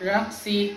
r c